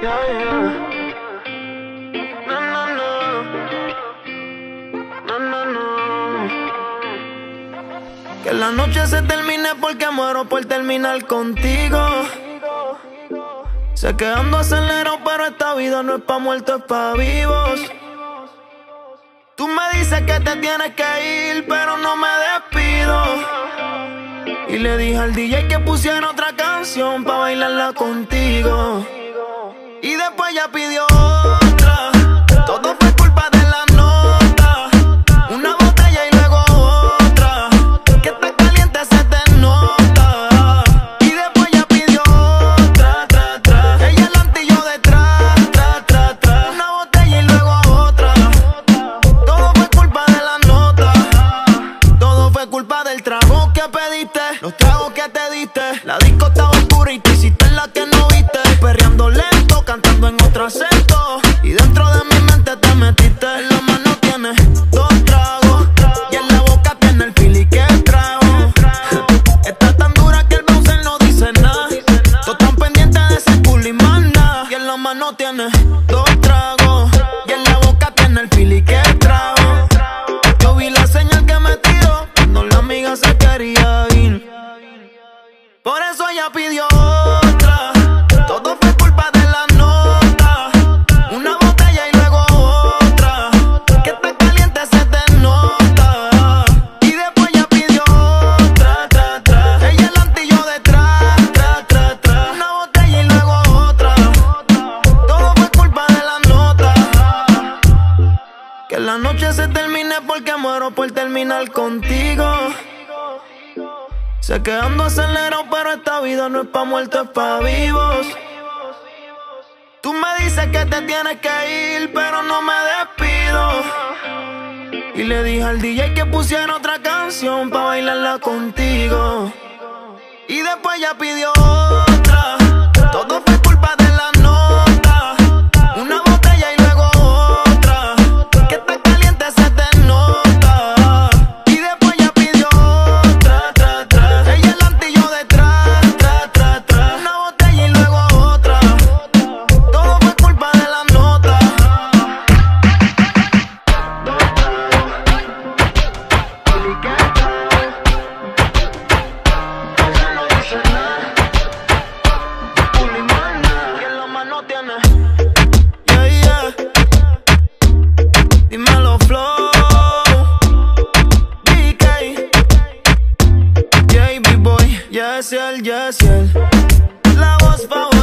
Que la noche se termine porque muero por terminar contigo. Sé que ando acelerado, pero esta vida no es pa' muertos, es pa' vivos. Tú me dices que te tienes que ir, pero no me despido. Y le dije al DJ que pusiera otra canción pa' bailarla contigo. Y después ya pidió la mano tienes dos tragos. Y en la boca tiene el fili que trago. Yo vi la señal que me tiró cuando la amiga se quería ir. Por eso ella pidió la noche se termine porque muero por terminar contigo. Sé que ando acelerado, pero esta vida no es pa' muertos, es pa' vivos. Tú me dices que te tienes que ir, pero no me despido. Y le dije al DJ que pusiera otra canción pa' bailarla contigo. Y después ya pidió Boy. Yes, él, yes, él. La voz favorita,